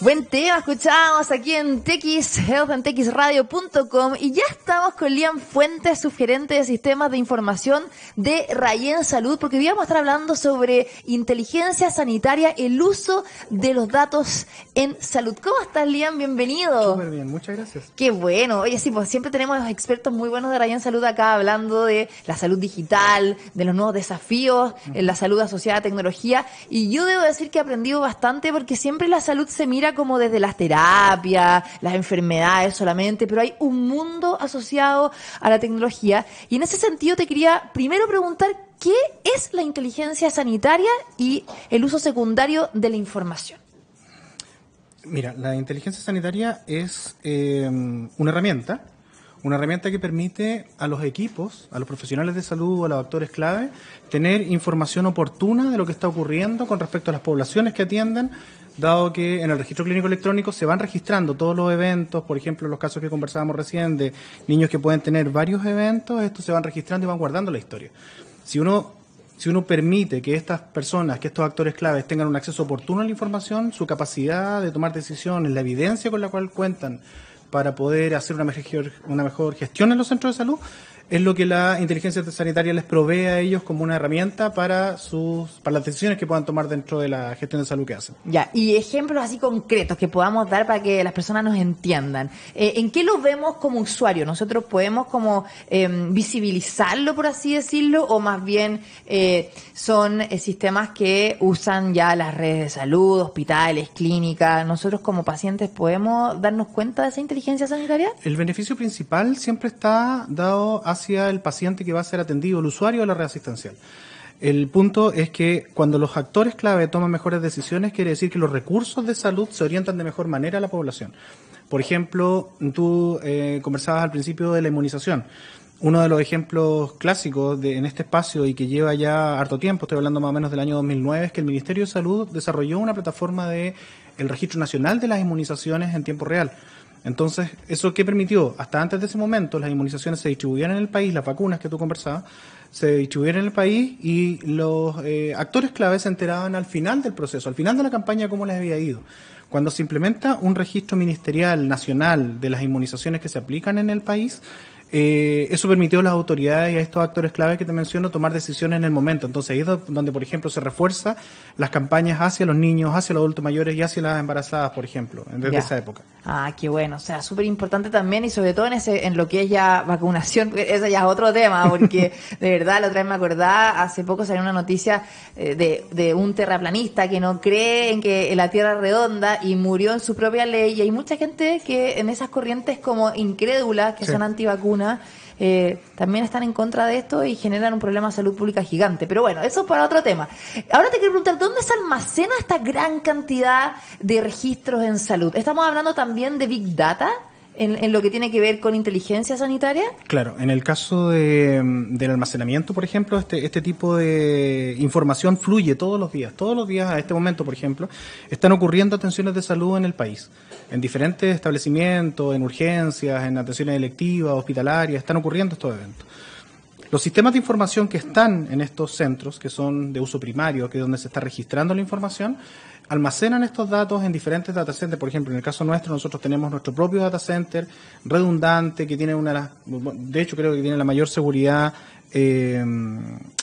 Buen tema, escuchábamos aquí en TX, healthandtxradio.com y ya estamos con Liam Fuentes, su gerente de sistemas de información de Rayen Salud, porque hoy vamos a estar hablando sobre inteligencia sanitaria, el uso de los datos en salud. ¿Cómo estás, Liam? Bienvenido. Súper bien, muchas gracias. Qué bueno. Oye, sí, pues siempre tenemos expertos muy buenos de Rayen Salud acá hablando de la salud digital, de los nuevos desafíos en la salud asociada a tecnología. Y yo debo decir que he aprendido bastante porque siempre la salud se mira como desde las terapias, las enfermedades solamente, pero hay un mundo asociado a la tecnología. Y en ese sentido te quería primero preguntar qué es la inteligencia sanitaria y el uso secundario de la información. Mira, la inteligencia sanitaria es eh, una herramienta, una herramienta que permite a los equipos, a los profesionales de salud, a los actores clave, tener información oportuna de lo que está ocurriendo con respecto a las poblaciones que atienden, dado que en el registro clínico electrónico se van registrando todos los eventos, por ejemplo, los casos que conversábamos recién de niños que pueden tener varios eventos, estos se van registrando y van guardando la historia. Si uno si uno permite que estas personas, que estos actores claves tengan un acceso oportuno a la información, su capacidad de tomar decisiones, la evidencia con la cual cuentan para poder hacer una mejor, una mejor gestión en los centros de salud, es lo que la inteligencia sanitaria les provee a ellos como una herramienta para sus para las decisiones que puedan tomar dentro de la gestión de salud que hacen. Ya, y ejemplos así concretos que podamos dar para que las personas nos entiendan. Eh, ¿En qué lo vemos como usuario? ¿Nosotros podemos como eh, visibilizarlo, por así decirlo, o más bien eh, son eh, sistemas que usan ya las redes de salud, hospitales, clínicas? ¿Nosotros como pacientes podemos darnos cuenta de esa inteligencia sanitaria? El beneficio principal siempre está dado hacia el paciente que va a ser atendido, el usuario de la red asistencial. El punto es que cuando los actores clave toman mejores decisiones, quiere decir que los recursos de salud se orientan de mejor manera a la población. Por ejemplo, tú eh, conversabas al principio de la inmunización. Uno de los ejemplos clásicos de, en este espacio y que lleva ya harto tiempo, estoy hablando más o menos del año 2009, es que el Ministerio de Salud desarrolló una plataforma de el registro nacional de las inmunizaciones en tiempo real. Entonces, ¿eso qué permitió? Hasta antes de ese momento, las inmunizaciones se distribuían en el país, las vacunas que tú conversabas, se distribuían en el país y los eh, actores claves se enteraban al final del proceso, al final de la campaña, cómo les había ido. Cuando se implementa un registro ministerial nacional de las inmunizaciones que se aplican en el país, eh, eso permitió a las autoridades y a estos actores clave que te menciono tomar decisiones en el momento. Entonces ahí es donde, por ejemplo, se refuerza las campañas hacia los niños, hacia los adultos mayores y hacia las embarazadas, por ejemplo, desde Ya. esa época. Ah, qué bueno. O sea, súper importante también y sobre todo en ese, en lo que es ya vacunación, porque ese ya es otro tema, porque de verdad, la otra vez me acordaba, hace poco salió una noticia eh, de, de un terraplanista que no cree en que la Tierra es redonda y murió en su propia ley y hay mucha gente que en esas corrientes como incrédulas, que Sí. son antivacunas, eh, también están en contra de esto y generan un problema de salud pública gigante. Pero bueno, eso es para otro tema. Ahora te quiero preguntar, ¿dónde se almacena esta gran cantidad de registros en salud? ¿Estamos hablando también de Big Data en, en lo que tiene que ver con inteligencia sanitaria? Claro, en el caso de, del almacenamiento, por ejemplo, este, este tipo de información fluye todos los días. Todos los días, a este momento, por ejemplo, están ocurriendo atenciones de salud en el país. En diferentes establecimientos, en urgencias, en atenciones electivas, hospitalarias, están ocurriendo estos eventos. Los sistemas de información que están en estos centros, que son de uso primario, que es donde se está registrando la información, almacenan estos datos en diferentes data centers. Por ejemplo, en el caso nuestro, nosotros tenemos nuestro propio data center redundante, que tiene una, de las- de hecho creo que tiene la mayor seguridad eh,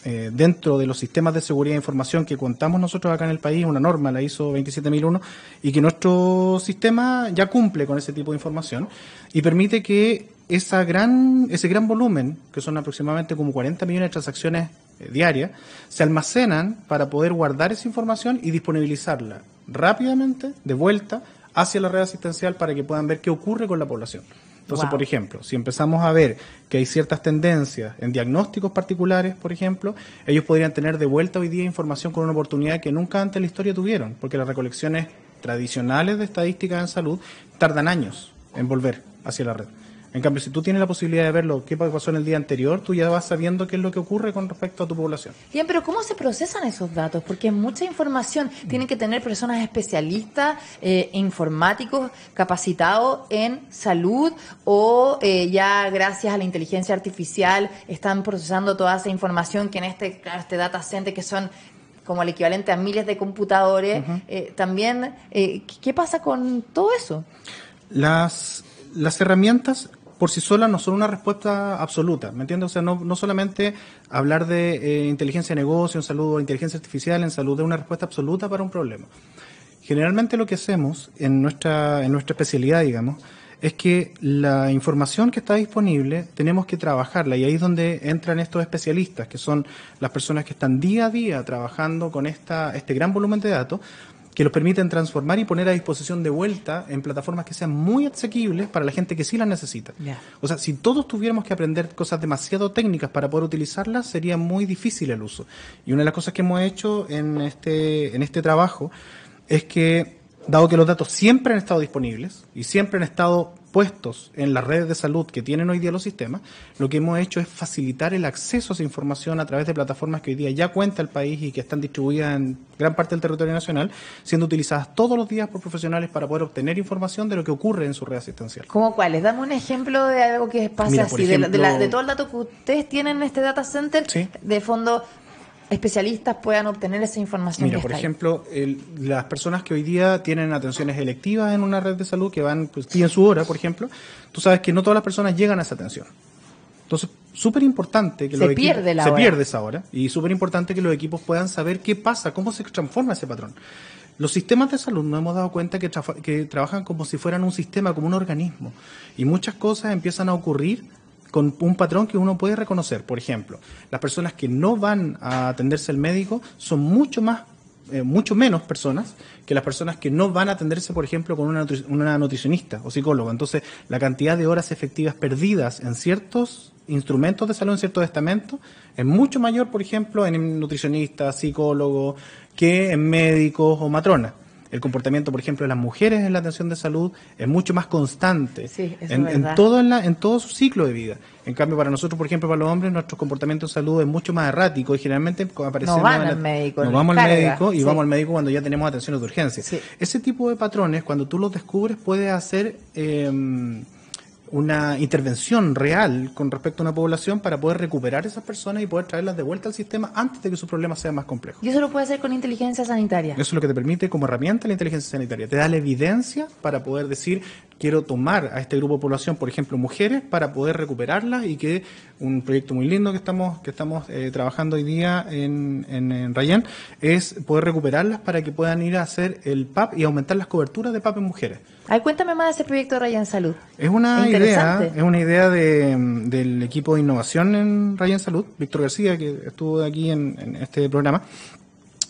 eh, dentro de los sistemas de seguridad de información que contamos nosotros acá en el país, una norma, la ISO 27001, y que nuestro sistema ya cumple con ese tipo de información y permite que esa gran, ese gran volumen, que son aproximadamente como 40 millones de transacciones eh, diarias, se almacenan para poder guardar esa información y disponibilizarla rápidamente, de vuelta, hacia la red asistencial para que puedan ver qué ocurre con la población. Entonces, Wow. por ejemplo, si empezamos a ver que hay ciertas tendencias en diagnósticos particulares, por ejemplo, ellos podrían tener de vuelta hoy día información con una oportunidad que nunca antes en la historia tuvieron, porque las recolecciones tradicionales de estadísticas en salud tardan años en volver hacia la red. En cambio, si tú tienes la posibilidad de ver lo que pasó en el día anterior, tú ya vas sabiendo qué es lo que ocurre con respecto a tu población. Bien, pero ¿cómo se procesan esos datos? Porque es mucha información. Tienen que tener personas especialistas, eh, informáticos, capacitados en salud o eh, ya gracias a la inteligencia artificial están procesando toda esa información que en este, este data center que son como el equivalente a miles de computadores. Eh, también, eh, ¿qué pasa con todo eso? Las, las herramientas por sí solas no son una respuesta absoluta, ¿me entiendes? O sea, no, solamente hablar de eh, inteligencia de negocio en salud inteligencia artificial en salud es una respuesta absoluta para un problema. Generalmente lo que hacemos en nuestra, en nuestra especialidad, digamos, es que la información que está disponible tenemos que trabajarla y ahí es donde entran estos especialistas, que son las personas que están día a día trabajando con esta, este gran volumen de datos que los permiten transformar y poner a disposición de vuelta en plataformas que sean muy asequibles para la gente que sí las necesita. O sea, si todos tuviéramos que aprender cosas demasiado técnicas para poder utilizarlas, sería muy difícil el uso. Y una de las cosas que hemos hecho en este, en este trabajo es que, dado que los datos siempre han estado disponibles y siempre han estado puestos en las redes de salud que tienen hoy día los sistemas, lo que hemos hecho es facilitar el acceso a esa información a través de plataformas que hoy día ya cuenta el país y que están distribuidas en gran parte del territorio nacional, siendo utilizadas todos los días por profesionales para poder obtener información de lo que ocurre en su red asistencial. ¿Cómo cuáles? Dame un ejemplo de algo que pasa así, de, de, todo el dato que ustedes tienen en este data center, de fondo especialistas puedan obtener esa información. Mira, por ejemplo, las personas que hoy día tienen atenciones electivas en una red de salud, que van, pues piden su hora, por ejemplo, tú sabes que no todas las personas llegan a esa atención. Entonces, súper importante que se pierde la se hora. pierde esa hora y súper importante que los equipos puedan saber qué pasa, cómo se transforma ese patrón. Los sistemas de salud nos hemos dado cuenta que, que trabajan como si fueran un sistema, como un organismo, y muchas cosas empiezan a ocurrir con un patrón que uno puede reconocer. Por ejemplo, las personas que no van a atenderse al médico son mucho más eh, mucho menos personas que las personas que no van a atenderse, por ejemplo, con una, una nutricionista o psicóloga. Entonces, la cantidad de horas efectivas perdidas en ciertos instrumentos de salud, en ciertos estamentos, es mucho mayor, por ejemplo, en nutricionistas, psicólogos, que en médicos o matronas el comportamiento, por ejemplo, de las mujeres en la atención de salud es mucho más constante en, todo en, todo su ciclo de vida. En cambio, para nosotros, por ejemplo, para los hombres, nuestro comportamiento de salud es mucho más errático y generalmente aparecemos... No van al médico. Nos vamos al médico y vamos al médico cuando ya tenemos atención de urgencia. Ese tipo de patrones, cuando tú los descubres, puedes hacer... Eh, una intervención real con respecto a una población para poder recuperar esas personas y poder traerlas de vuelta al sistema antes de que su problema sea más complejo. Y eso lo puede hacer con inteligencia sanitaria. Eso es lo que te permite como herramienta la inteligencia sanitaria. Te da la evidencia para poder decir, quiero tomar a este grupo de población, por ejemplo, mujeres, para poder recuperarlas y que un proyecto muy lindo que estamos, que estamos eh, trabajando hoy día en, en, en Rayán es poder recuperarlas para que puedan ir a hacer el PAP y aumentar las coberturas de PAP en mujeres. Ay, cuéntame más de ese proyecto de Rayán Salud. Es una idea, es una idea de, del equipo de innovación en Rayán Salud, Víctor García, que estuvo aquí en, en este programa,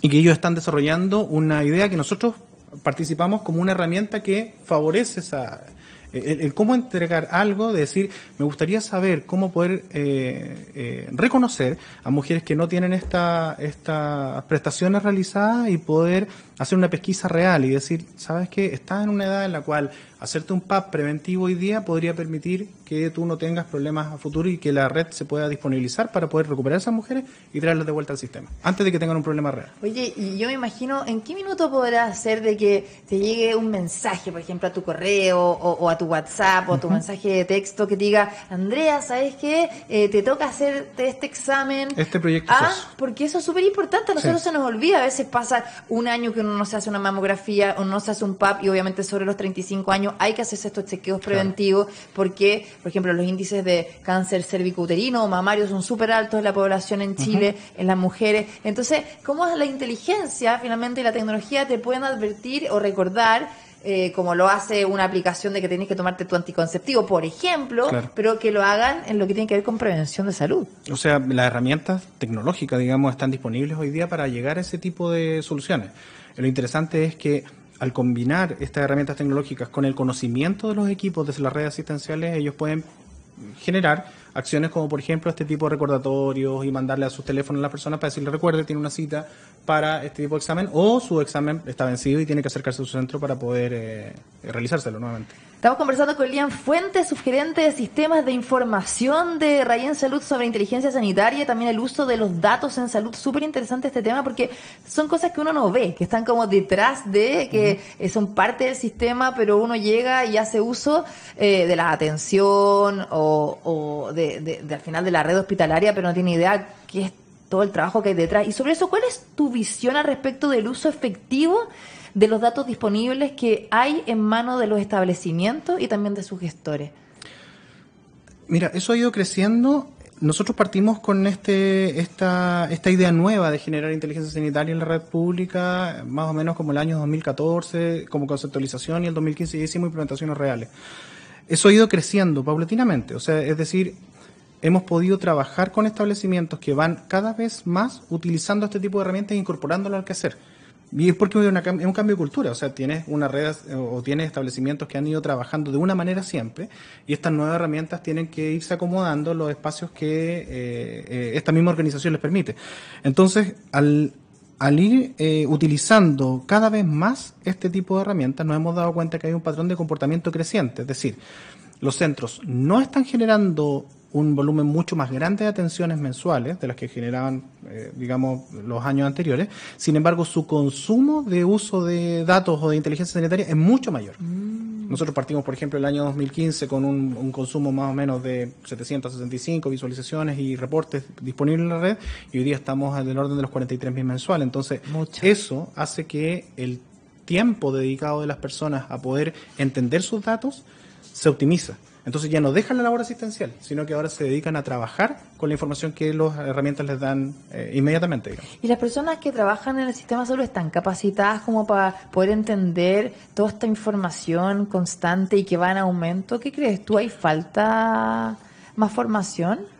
y que ellos están desarrollando una idea que nosotros participamos como una herramienta que favorece esa, el, cómo entregar algo, de decir, me gustaría saber cómo poder eh, eh, reconocer a mujeres que no tienen esta, estas prestaciones realizadas y poder hacer una pesquisa real y decir, ¿sabes qué? Estás en una edad en la cual hacerte un PAP preventivo hoy día podría permitir que tú no tengas problemas a futuro y que la red se pueda disponibilizar para poder recuperar a esas mujeres y traerlas de vuelta al sistema, antes de que tengan un problema real. Oye, y yo me imagino, ¿en qué minuto podrás hacer de que te llegue un mensaje, por ejemplo, a tu correo o, a tu WhatsApp o tu mensaje de texto que diga, Andrea, ¿sabes qué? Eh, te toca hacer este examen. Este proyecto. Ah, porque eso es súper importante, a nosotros se nos olvida, a veces pasa un año que uno no se hace una mamografía o no se hace un PAP y obviamente sobre los 35 años hay que hacerse estos chequeos preventivos porque, por ejemplo, los índices de cáncer cervicouterino o mamario son súper altos en la población en Chile, en las mujeres. Entonces, ¿cómo la inteligencia finalmente y la tecnología te pueden advertir o recordar eh, como lo hace una aplicación de que tienes que tomarte tu anticonceptivo, por ejemplo, pero que lo hagan en lo que tiene que ver con prevención de salud. O sea, las herramientas tecnológicas, digamos, están disponibles hoy día para llegar a ese tipo de soluciones. Lo interesante es que al combinar estas herramientas tecnológicas con el conocimiento de los equipos desde las redes asistenciales, ellos pueden generar acciones como por ejemplo este tipo de recordatorios y mandarle a sus teléfonos a la persona para decirle recuerde, tiene una cita para este tipo de examen o su examen está vencido y tiene que acercarse a su centro para poder eh, realizárselo nuevamente. Estamos conversando con Lian Fuentes, subgerente de sistemas de información de Rayen Salud sobre inteligencia sanitaria y también el uso de los datos en salud. Súper interesante este tema porque son cosas que uno no ve, que están como detrás de, que eh, son parte del sistema, pero uno llega y hace uso eh, de la atención o, o de, de, al final de la red hospitalaria, pero no tiene idea qué es todo el trabajo que hay detrás. Y sobre eso, ¿cuál es tu visión al respecto del uso efectivo de los datos disponibles que hay en manos de los establecimientos y también de sus gestores? Mira, eso ha ido creciendo nosotros partimos con este, esta, esta idea nueva de generar inteligencia sanitaria en la red pública, más o menos como el año 2014, como conceptualización, y el 2015 ya hicimos implementaciones reales. Eso ha ido creciendo paulatinamente, o sea, es decir, hemos podido trabajar con establecimientos que van cada vez más utilizando este tipo de herramientas e incorporándolo al quehacer. Y es porque es, un cambio de cultura, o sea, tienes una red o tienes establecimientos que han ido trabajando de una manera siempre y estas nuevas herramientas tienen que irse acomodando los espacios que eh, eh, esta misma organización les permite. Entonces, al, ir eh, utilizando cada vez más este tipo de herramientas, nos hemos dado cuenta que hay un patrón de comportamiento creciente, es decir, los centros no están generando un volumen mucho más grande de atenciones mensuales de las que generaban, eh, digamos, los años anteriores. Sin embargo, su consumo de uso de datos o de inteligencia sanitaria es mucho mayor. Mm. Nosotros partimos, por ejemplo, el año 2015 con un, consumo más o menos de 765 visualizaciones y reportes disponibles en la red y hoy día estamos del orden de los 43.000 mensuales. Entonces, eso hace que el tiempo dedicado de las personas a poder entender sus datos se optimiza. Entonces ya no dejan la labor asistencial, sino que ahora se dedican a trabajar con la información que las herramientas les dan eh, inmediatamente. ¿Y las personas que trabajan en el sistema de salud están capacitadas como para poder entender toda esta información constante y que va en aumento? ¿Qué crees tú? ¿Hay falta más formación?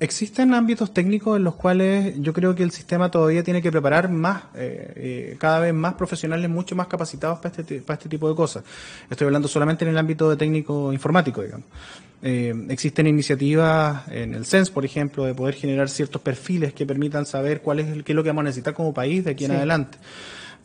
Existen ámbitos técnicos en los cuales yo creo que el sistema todavía tiene que preparar más, eh, eh, cada vez más profesionales mucho más capacitados para este, para este tipo de cosas. Estoy hablando solamente en el ámbito de técnico informático, digamos. Eh, existen iniciativas en el CENS, por ejemplo, de poder generar ciertos perfiles que permitan saber cuál es el, qué es lo que vamos a necesitar como país de aquí en adelante.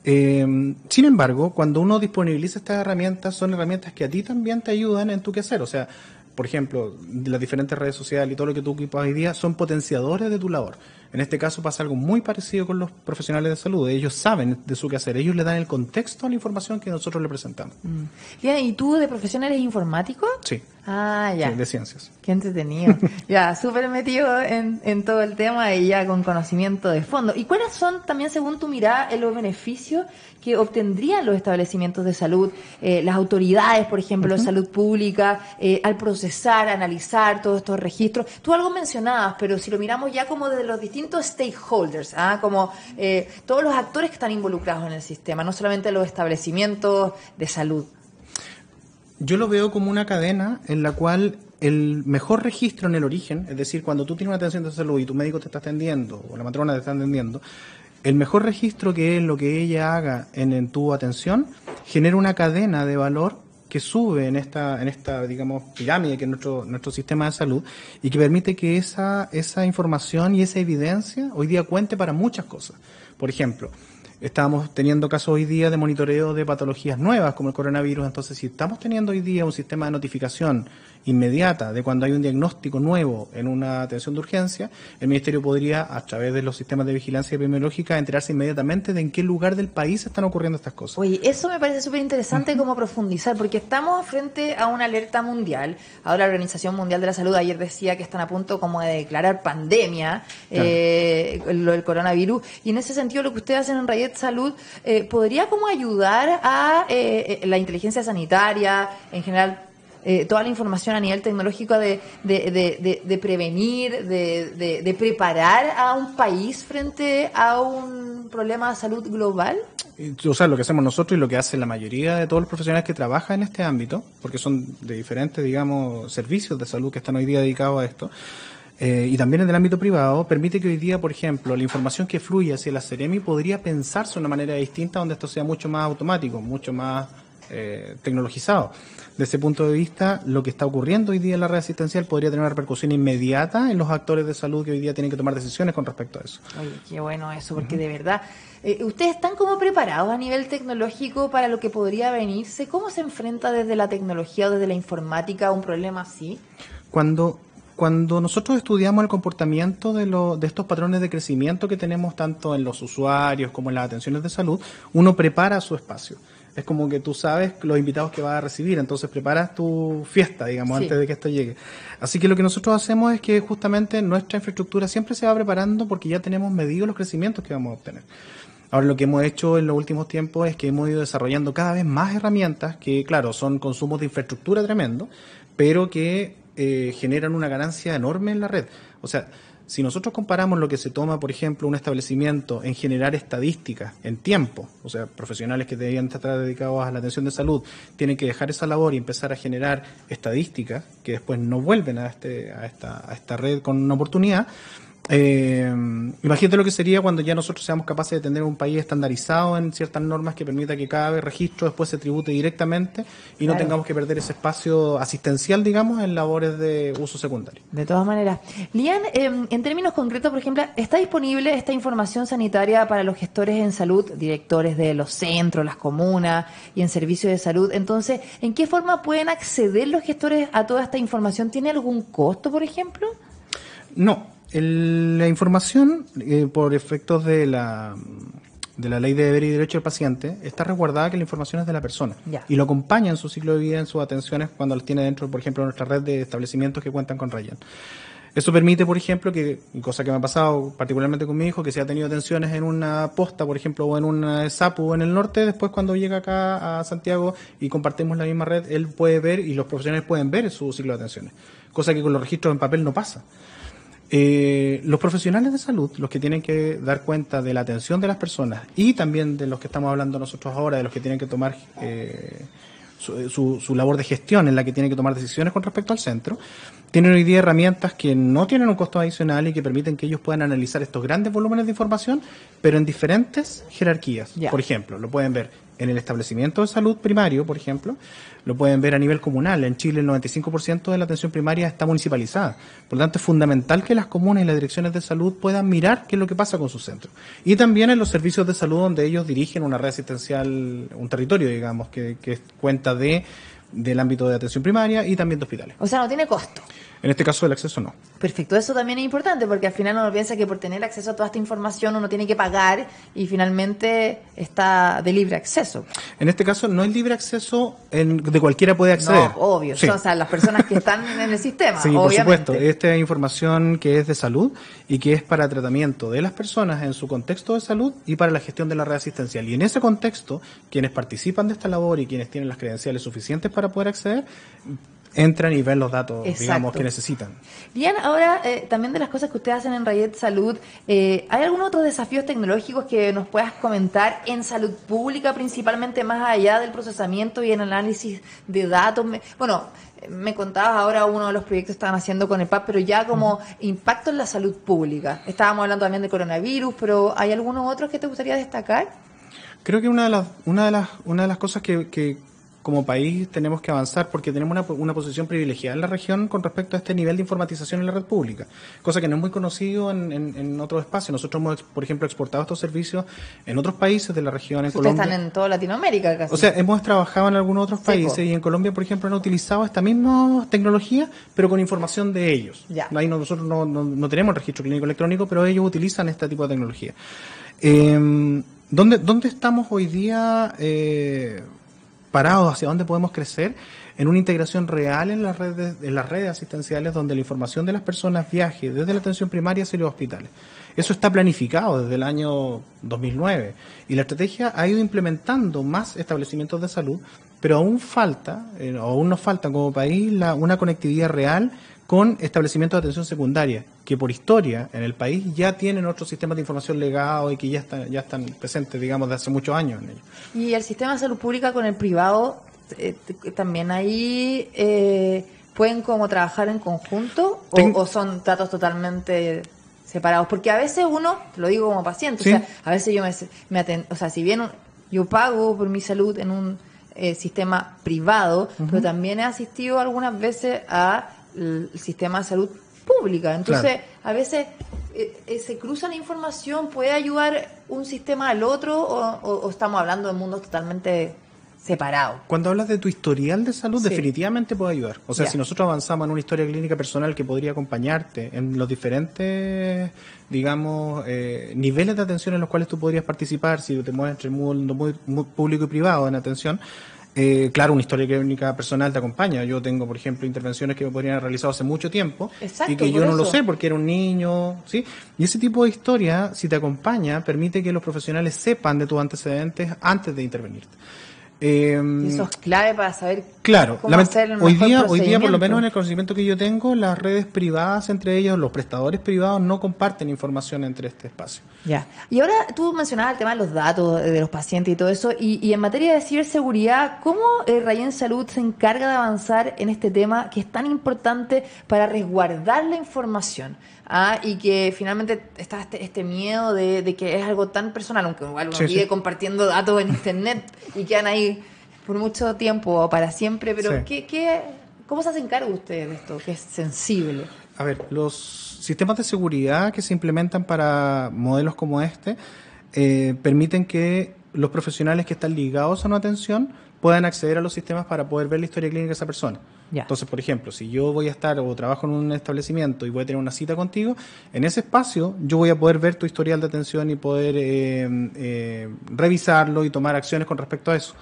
sin embargo, cuando uno disponibiliza estas herramientas, son herramientas que a ti también te ayudan en tu quehacer. O sea, por ejemplo, las diferentes redes sociales y todo lo que tú ocupas hoy día son potenciadores de tu labor. En este caso pasa algo muy parecido con los profesionales de salud. Ellos saben de su quehacer, ellos le dan el contexto a la información que nosotros le presentamos. Mm. ¿y tú de profesión eres informático? Sí. Ah, ya. de ciencias. Qué entretenido. ya, súper metido en, en, todo el tema y ya con conocimiento de fondo. ¿Y cuáles son también, según tu mirada, los beneficios que obtendrían los establecimientos de salud, eh, las autoridades, por ejemplo, de salud pública, eh, al procesar, analizar todos estos registros? Tú algo mencionabas, pero si lo miramos ya como desde los distintos stakeholders, ¿ah? como eh, todos los actores que están involucrados en el sistema, no solamente los establecimientos de salud. Yo lo veo como una cadena en la cual el mejor registro en el origen, es decir, cuando tú tienes una atención de salud y tu médico te está atendiendo o la matrona te está atendiendo, el mejor registro que es lo que ella haga en, tu atención genera una cadena de valor que sube en esta, en esta, digamos, pirámide que es nuestro, nuestro sistema de salud y que permite que esa, esa información y esa evidencia hoy día cuente para muchas cosas. Por ejemplo, Estamos teniendo casos hoy día de monitoreo de patologías nuevas como el coronavirus. Entonces, si estamos teniendo hoy día un sistema de notificación inmediata de cuando hay un diagnóstico nuevo en una atención de urgencia, el Ministerio podría, a través de los sistemas de vigilancia epidemiológica, enterarse inmediatamente de en qué lugar del país están ocurriendo estas cosas. Oye, eso me parece súper interesante como profundizar, porque estamos frente a una alerta mundial. Ahora la Organización Mundial de la Salud ayer decía que están a punto como de declarar pandemia eh, lo del coronavirus. Y en ese sentido lo que ustedes hacen en Rayet Salud eh, podría como ayudar a eh, la inteligencia sanitaria, en general eh, toda la información a nivel tecnológico de, de, de, prevenir, de, preparar a un país frente a un problema de salud global? O sea, lo que hacemos nosotros y lo que hace la mayoría de todos los profesionales que trabajan en este ámbito, porque son de diferentes, digamos, servicios de salud que están hoy día dedicados a esto, eh, y también en el ámbito privado, permite que hoy día, por ejemplo, la información que fluye hacia la Ceremi podría pensarse de una manera distinta donde esto sea mucho más automático, mucho más eh, tecnologizado. Desde ese punto de vista, lo que está ocurriendo hoy día en la red asistencial podría tener una repercusión inmediata en los actores de salud que hoy día tienen que tomar decisiones con respecto a eso. Oye, qué bueno eso, porque de verdad, eh, ¿ustedes están como preparados a nivel tecnológico para lo que podría venirse? ¿Cómo se enfrenta desde la tecnología o desde la informática a un problema así? Cuando cuando nosotros estudiamos el comportamiento de, lo, de estos patrones de crecimiento que tenemos tanto en los usuarios como en las atenciones de salud, uno prepara su espacio. Es como que tú sabes los invitados que vas a recibir, entonces preparas tu fiesta, digamos, antes de que esto llegue. Así que lo que nosotros hacemos es que justamente nuestra infraestructura siempre se va preparando porque ya tenemos medido los crecimientos que vamos a obtener. Ahora lo que hemos hecho en los últimos tiempos es que hemos ido desarrollando cada vez más herramientas que, claro, son consumos de infraestructura tremendo, pero que eh, generan una ganancia enorme en la red. O sea, si nosotros comparamos lo que se toma, por ejemplo, un establecimiento en generar estadísticas en tiempo, o sea, profesionales que debían estar dedicados a la atención de salud tienen que dejar esa labor y empezar a generar estadísticas que después no vuelven a, este, a, esta, a esta red con una oportunidad, eh, imagínate lo que sería cuando ya nosotros seamos capaces de tener un país estandarizado en ciertas normas que permita que cada registro después se tribute directamente y no tengamos que perder ese espacio asistencial, digamos, en labores de uso secundario. De todas maneras. Lian, em, en términos concretos, por ejemplo, ¿está disponible esta información sanitaria para los gestores en salud, directores de los centros, las comunas y en servicios de salud? Entonces, ¿en qué forma pueden acceder los gestores a toda esta información? ¿Tiene algún costo, por ejemplo? No, la información, eh, por efectos de la, de la ley de deber y derecho del paciente, está resguardada que la información es de la persona. Y lo acompaña en su ciclo de vida, en sus atenciones, cuando las tiene dentro, por ejemplo, de nuestra red de establecimientos que cuentan con Ryan. Eso permite, por ejemplo, que, cosa que me ha pasado particularmente con mi hijo, que si ha tenido atenciones en una posta, por ejemplo, o en una SAPU en el norte, después cuando llega acá a Santiago y compartimos la misma red, él puede ver y los profesionales pueden ver su ciclo de atenciones. Cosa que con los registros en papel no pasa. Eh, los profesionales de salud, los que tienen que dar cuenta de la atención de las personas y también de los que estamos hablando nosotros ahora, de los que tienen que tomar eh, su, su, labor de gestión en la que tienen que tomar decisiones con respecto al centro, tienen hoy día herramientas que no tienen un costo adicional y que permiten que ellos puedan analizar estos grandes volúmenes de información, pero en diferentes jerarquías. Por ejemplo, lo pueden ver en el establecimiento de salud primario, por ejemplo, lo pueden ver a nivel comunal. En Chile el 95% de la atención primaria está municipalizada. Por lo tanto, es fundamental que las comunas y las direcciones de salud puedan mirar qué es lo que pasa con sus centros. Y también en los servicios de salud donde ellos dirigen una red asistencial, un territorio, digamos, que, que cuenta de del ámbito de atención primaria y también de hospitales. O sea, no tiene costo. En este caso el acceso no. Perfecto, eso también es importante porque al final uno piensa que por tener acceso a toda esta información uno tiene que pagar y finalmente está de libre acceso. En este caso no es libre acceso, en, de cualquiera puede acceder. No, obvio, o sea, las personas que están en el sistema. Sí, por supuesto, esta es información que es de salud y que es para tratamiento de las personas en su contexto de salud y para la gestión de la red asistencial. Y en ese contexto, quienes participan de esta labor y quienes tienen las credenciales suficientes para poder acceder, entran y ven los datos, digamos, que necesitan. Bien, ahora eh, también de las cosas que ustedes hacen en Rayet Salud, eh, ¿hay algunos otros desafíos tecnológicos que nos puedas comentar en salud pública, principalmente más allá del procesamiento y el análisis de datos? bueno, me contabas ahora uno de los proyectos que estaban haciendo con el PAP, pero ya como impacto en la salud pública. Estábamos hablando también de coronavirus, pero ¿hay algunos otros que te gustaría destacar? Creo que una de las, una de las, una de las cosas que, que como país tenemos que avanzar porque tenemos una, una, posición privilegiada en la región con respecto a este nivel de informatización en la red pública, cosa que no es muy conocido en, en, otros espacios. Nosotros hemos, por ejemplo, exportado estos servicios en otros países de la región, en Colombia. están en toda Latinoamérica casi. O sea, hemos trabajado en algunos otros países y en Colombia, por ejemplo, han utilizado esta misma tecnología, pero con información de ellos. Ya. Ahí nosotros no, no, tenemos registro clínico electrónico, pero ellos utilizan este tipo de tecnología. Eh, ¿dónde, ¿Dónde estamos hoy día? Eh, parados, hacia dónde podemos crecer en una integración real en las redes, en las redes asistenciales donde la información de las personas viaje desde la atención primaria hacia los hospitales. Eso está planificado desde el año 2009 y la estrategia ha ido implementando más establecimientos de salud, pero aún falta, eh, aún nos falta como país la, una conectividad real con establecimientos de atención secundaria, que por historia en el país ya tienen otros sistemas de información legados y que ya están, ya están presentes, digamos, de hace muchos años en ellos. Y el sistema de salud pública con el privado, eh, también ahí eh, pueden como trabajar en conjunto o, son datos totalmente separados, porque a veces uno, lo digo como paciente, o sea, a veces yo me, me o sea, si bien yo pago por mi salud en un eh, sistema privado, pero también he asistido algunas veces a el sistema de salud pública. Entonces, a veces eh, eh, se cruza la información, puede ayudar un sistema al otro o, estamos hablando de mundos totalmente separado. Cuando hablas de tu historial de salud, Sí. definitivamente puede ayudar. O sea, si nosotros avanzamos en una historia clínica personal que podría acompañarte en los diferentes, digamos, eh, niveles de atención en los cuales tú podrías participar, si te mueves entre el mundo muy público y privado en atención, eh, claro, una historia clínica personal te acompaña. Yo tengo, por ejemplo, intervenciones que me podrían haber realizado hace mucho tiempo Exacto, y que yo no lo sé porque era un niño, ¿sí? Y ese tipo de historia, si te acompaña, permite que los profesionales sepan de tus antecedentes antes de intervenirte. Eh, Y eso es clave para saber Claro, hoy día, hoy día por lo menos en el conocimiento que yo tengo, las redes privadas entre ellos, los prestadores privados no comparten información entre este espacio. Ya. Y ahora tú mencionabas el tema de los datos de los pacientes y todo eso, y, y en materia de ciberseguridad, ¿cómo eh, Rayen Salud se encarga de avanzar en este tema que es tan importante para resguardar la información? Ah, y que finalmente está este, este miedo de, de que es algo tan personal, aunque igual uno Sí, sí. compartiendo datos en internet y quedan ahí por mucho tiempo o para siempre, pero Sí. ¿qué, qué, ¿cómo se hacen cargo ustedes de esto, que es sensible? A ver, los sistemas de seguridad que se implementan para modelos como este eh, permiten que los profesionales que están ligados a una atención puedan acceder a los sistemas para poder ver la historia clínica de esa persona. Entonces, por ejemplo, si yo voy a estar o trabajo en un establecimiento y voy a tener una cita contigo, en ese espacio yo voy a poder ver tu historial de atención y poder eh, eh, revisarlo y tomar acciones con respecto a eso.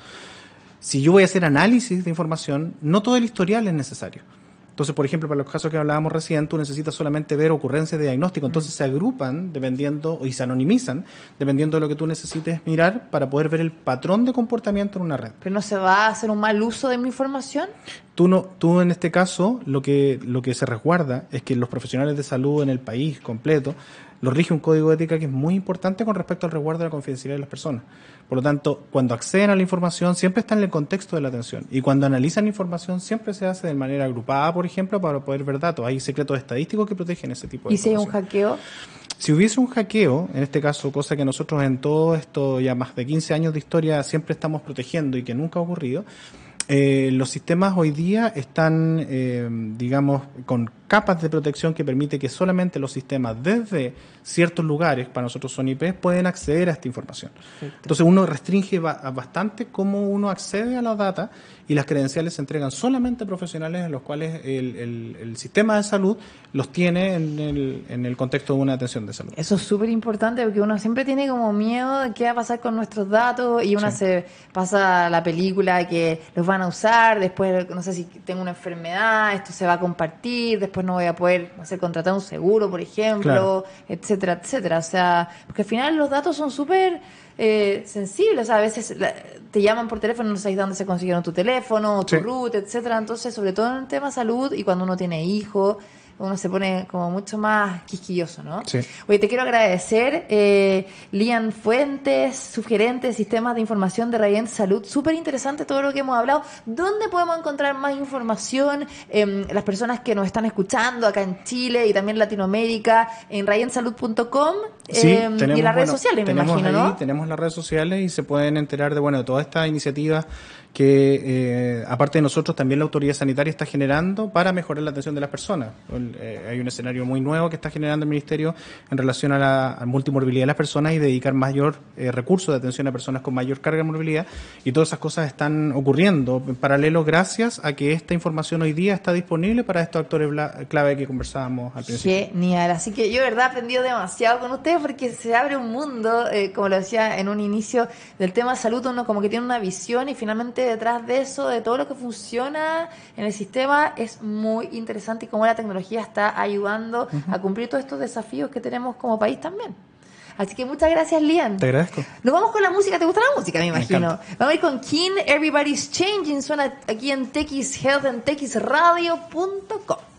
Si yo voy a hacer análisis de información, no todo el historial es necesario. Entonces, por ejemplo, para los casos que hablábamos recién, tú necesitas solamente ver ocurrencias de diagnóstico. Entonces se agrupan dependiendo y se anonimizan dependiendo de lo que tú necesites mirar para poder ver el patrón de comportamiento en una red. ¿Pero no se va a hacer un mal uso de mi información? Tú, no, tú en este caso lo que, lo que se resguarda es que los profesionales de salud en el país completo lo rige un código de ética que es muy importante con respecto al resguardo de la confidencialidad de las personas. Por lo tanto, cuando acceden a la información siempre está en el contexto de la atención y cuando analizan información siempre se hace de manera agrupada, por ejemplo, para poder ver datos. Hay secretos estadísticos que protegen ese tipo de ¿Y si hay un hackeo? Si hubiese un hackeo, en este caso, cosa que nosotros en todo esto, ya más de 15 años de historia, siempre estamos protegiendo y que nunca ha ocurrido, eh, los sistemas hoy día están, eh, digamos, con capas de protección que permite que solamente los sistemas desde ciertos lugares, para nosotros son IPs, pueden acceder a esta información. Entonces uno restringe bastante cómo uno accede a la data y las credenciales se entregan solamente a profesionales en los cuales el, el- el sistema de salud los tiene en el, en el contexto de una atención de salud. Eso es súper importante porque uno siempre tiene como miedo de qué va a pasar con nuestros datos y uno Sí. se pasa la película que los van a usar, después no sé si tengo una enfermedad, esto se va a compartir, después no voy a poder no sé, contratar un seguro, por ejemplo, Claro. etcétera, etcétera. O sea, porque al final los datos son súper eh, sensibles, o sea, a veces te llaman por teléfono, no sabes dónde se consiguieron tu teléfono, tu Sí. root, etcétera. Entonces, sobre todo en el tema salud y cuando uno tiene hijos, uno se pone como mucho más quisquilloso, ¿no? Sí. Oye, te quiero agradecer, eh, Lian Fuentes, subgerente de sistemas de información de Radiant Salud. Súper interesante todo lo que hemos hablado. ¿Dónde podemos encontrar más información? Em, las personas que nos están escuchando acá en Chile y también Latinoamérica, en radiantsalud.com Sí, em, y en las redes sociales, me imagino, ahí, ¿no? Tenemos las redes sociales y se pueden enterar de bueno de toda esta iniciativa que, eh, aparte de nosotros, también la autoridad sanitaria está generando para mejorar la atención de las personas. Eh, hay un escenario muy nuevo que está generando el Ministerio en relación a la a multimorbilidad de las personas y dedicar mayor eh, recursos de atención a personas con mayor carga de morbilidad. Y todas esas cosas están ocurriendo en paralelo gracias a que esta información hoy día está disponible para estos actores clave que conversábamos al principio. Genial, así que yo de verdad he aprendido demasiado con ustedes porque se abre un mundo, eh, como lo decía en un inicio del tema salud, uno como que tiene una visión y finalmente detrás de eso, de todo lo que funciona en el sistema, es muy interesante y cómo la tecnología está ayudando a cumplir todos estos desafíos que tenemos como país también. Así que muchas gracias, Lian. Te agradezco. Nos vamos con la música. ¿Te gusta la música? Me imagino. vamos a ir con King, Everybody's Changing. Suena aquí en TX Health en TXRadio.com.